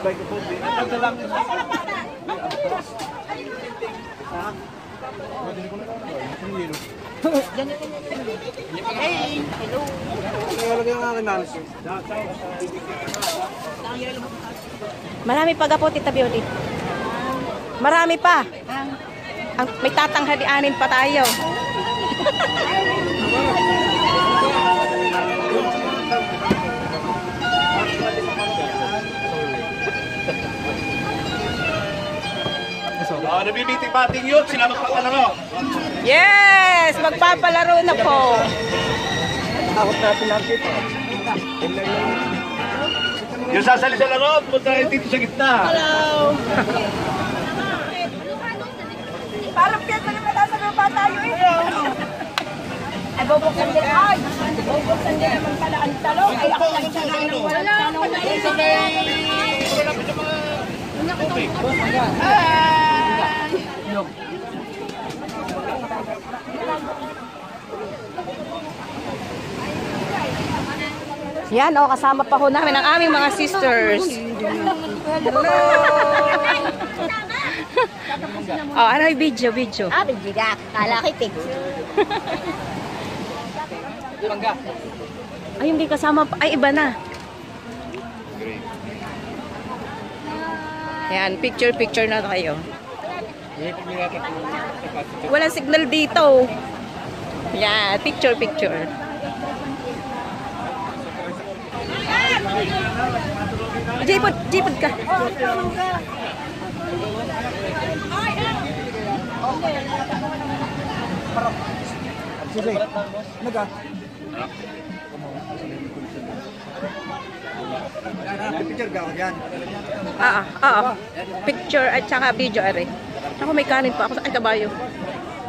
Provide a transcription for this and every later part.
bike ko po. Ito lang. Nakalagay ang akin nalis. Marami pa po, Tita Beauty. Marami pa. Ang, may tatanghalianin pa tayo. Oh, nabibiting-bating yun. Sila magpapalaro. Yes! Magpapalaro na po. Takot natin lang dito. Yung sasali sa laro, punta rin dito sa gitna. Parang kaya sa naman nasa baba tayo eh. Ay, bubuksan din. Ay, bubuksan din naman pala ang talong. Ay, ako lang siya na wala talong na eh. Yan, oh, kasama pa ho namin ang aming mga sisters. oh, ano yung video, video? Ah, bijiga. Kala kitig. Ay, hindi kasama pa. Ay, iba na. Yan, picture-picture na tayo. Walang signal dito. Yan, picture-picture. Jipod, jipod ka. Sige. Naga. Picture ka yan. Ah, ah. Picture at saka video, are. Ako may kanin pa ako sa ay, kabayo.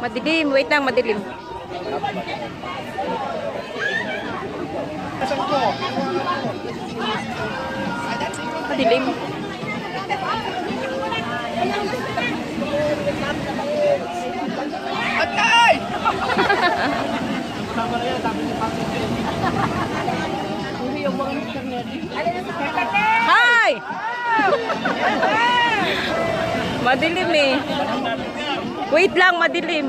Madilim, wait lang, madilim. Madilim. Madilim eh. Wait lang, madilim.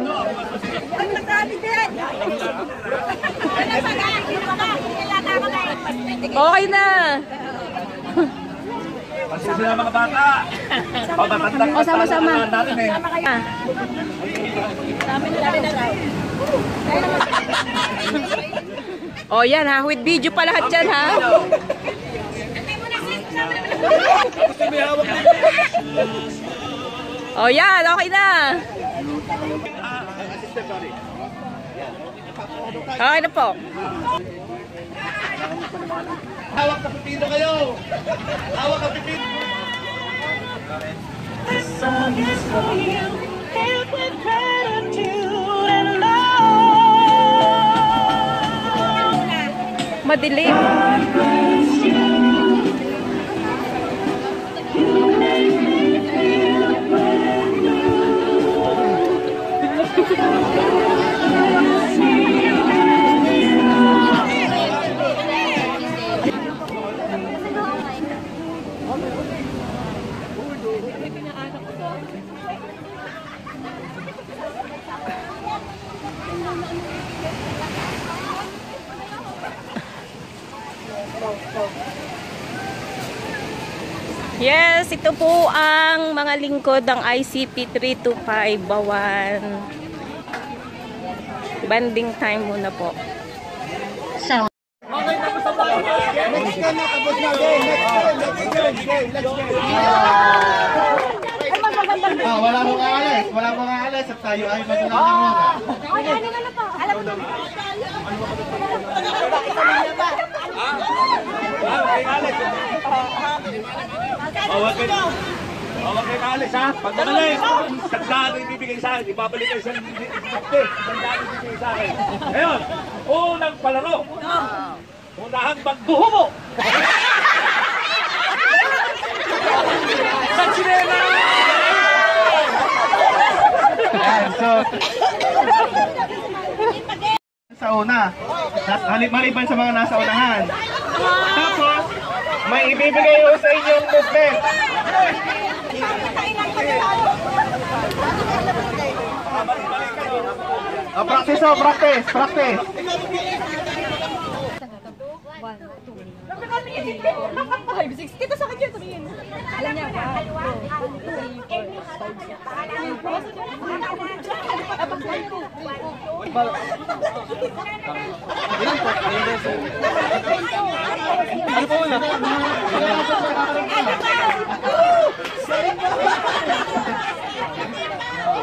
Okay na. Pasensya na mga bata. O, matanda O, sama-sama. eh. Ah. Oh, yan ha. With video pa lahat dyan ha. Oh, yan. Okay na. Okay na po. Hawak ka pipino kayo. Hawak ka pipino. Madilim. Yes, ito po ang mga lingkod ng ICP 325 Bawan. Banding time muna po. Ah, wala mong aalis. Wala mong aalis at tayo ay maglalaro muna. Huwag kayo. Huwag kayo kaalis ha. Pag namalis, tagdaan ang ibibigay sa akin. Ibabalik kayo sa sakte. Tagdaan ang ibibigay sa akin. Ngayon, unang palaro. Unahang magbuho mo. Sa sinema! Yan, so... sa una. Maliban sa mga nasa unahan. Tapos, may ibibigay ko sa inyong movement. Oh, practice practice, practice. Five, six. Kita sa kanya, tumingin. Alam niya,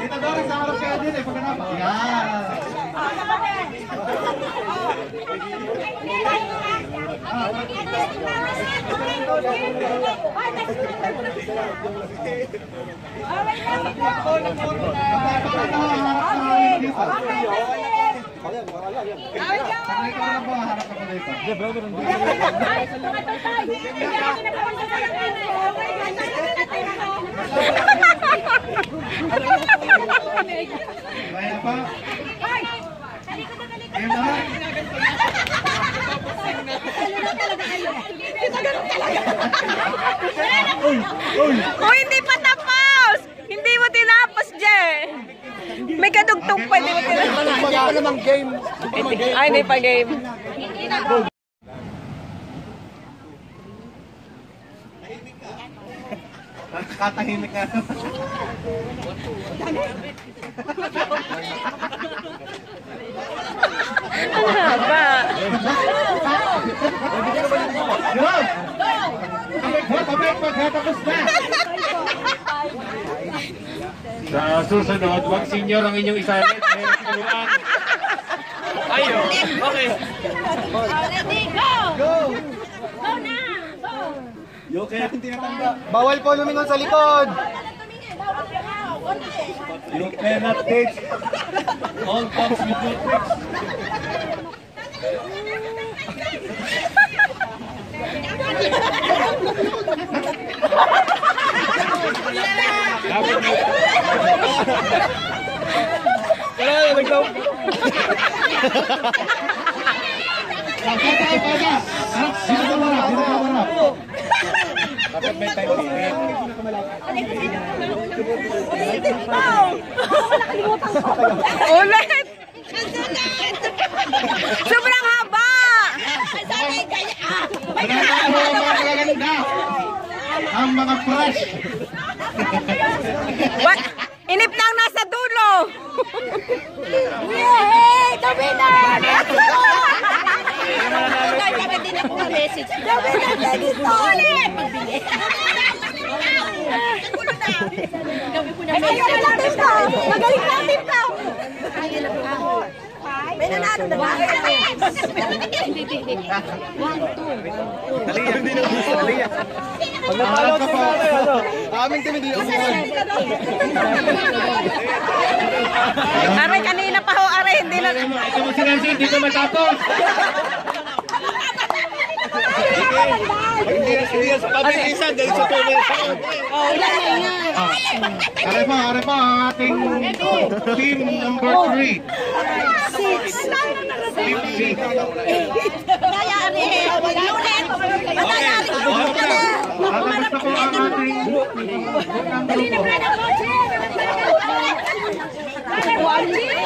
Dito Doris, sa harap kaya din eh, pag hanap. Yan. Sanay ka na ba? Harap ako dito. Kaya pa? Ayun na. Oh, hindi pa tapos! Hindi mo tinapos, Je! May kadugtong pa, hindi mo tinapos. Hindi pa namang game. Ay, hindi pa game. Katahimik ka. Ang haba. Yun! Pabay, pagkatapos na. Sa susunod, wag senior ang inyong isalit. Ayo. Okay. Ready, go! Go! Go na! Go! Yo, kaya hindi natanda. Bawal po lumingon sa likod. You cannot teach all comes with your kaya, kaya. Harap, dito ka marap, dito ka marap. Dapat may time limit. Ulit! Sobrang haba! Marami ang mga mga magaganda. Ang mga fresh. What? Inip na ang nasa dulo! Yay! The winner! The winner! Dito! Ulit! Magaling natin to! Magaling natin to! Nanalo na ba? Harap ka pa. Aming team hindi umuwan. Aray, kanina pa ho, aray, hindi na. Ito mo si Nancy, hindi ka matapos. Hindi hindi yan sa pabilisan dahil sa tunay sa Are po, are po ang ating team number 3. Team C. Nangyari! Ulit! Nangyari! At basta po ang ating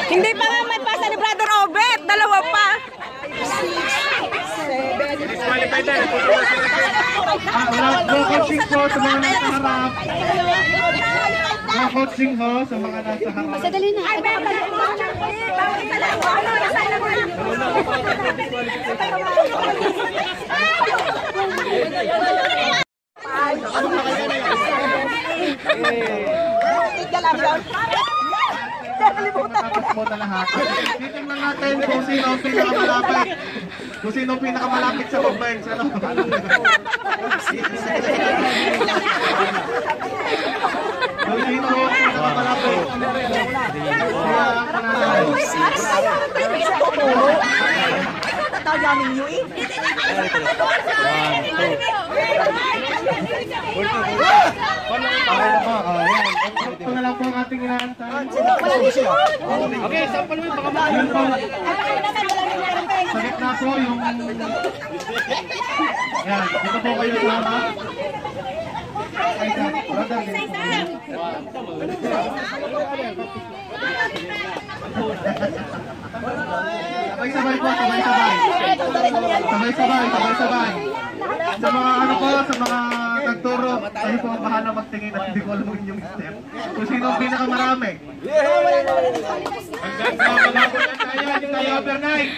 Hindi pa nga may pasa ni Brother Obet. Dalawa pa. Disqualified na. Ah, Go coaching po sa mga nasa harap. Coaching ho sa mga nasa harap. Sadali na. Ay, bebe. Tapos po na lahat. Titingnan natin kung sino ang pinakamalapit. Kung sino ang pinakamalapit sa pag-bench. Ano? Kung sino ang pinakamalapit. Kaya ang panalo. Oh, yan. Ito na lang po ang ating inaantay. Okay, sample mo yung baka po. Sa gitna po yung... Yan, dito po kayo sa harap. Ay, po. Sabay-sabay po, sabay-sabay. Sabay-sabay, sabay-sabay. Sa mga ano po, sa mga nagturo, kayo po ang bahala magtingin at hindi ko alam ang inyong step. Kung sino ang pinakamarami. Hanggang sa malabo yan tayo, hindi tayo overnight.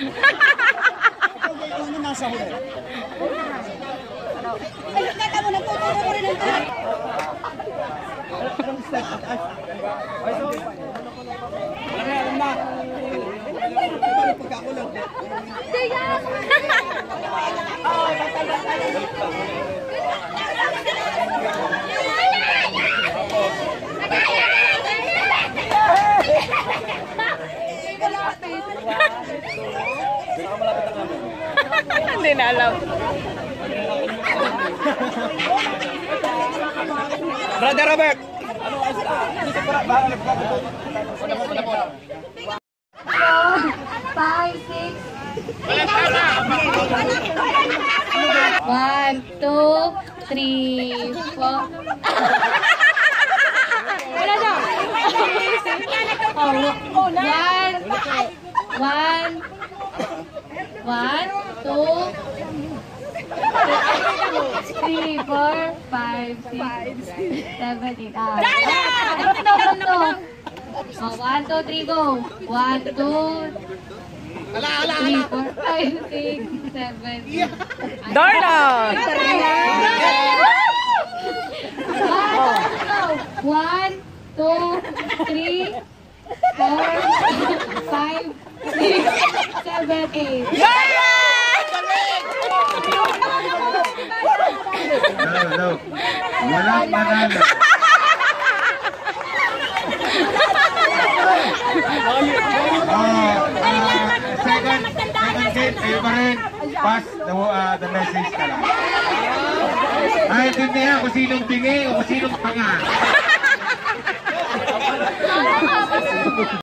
Ay, kata mo, nagtuturo ko rin ng tayo. Hindi na alam. Brother Robert! Five, six. One, two, three, four. Wala na. Oh, one, one, one, two, three, four, five, six, seven, eight. Ah. Ganto, ganto. Oh, one, two, three, go. One, two, three, four, five, six, seven, eight. Darna! One, two, three, four, five, six, seven, eight. Hello, hello. Walang manalo. Oh, ah, second, second game, kayo pa rin. Pass the, uh, the message ka lang. Ay, intindihan kung sinong tingi o kung sinong tanga.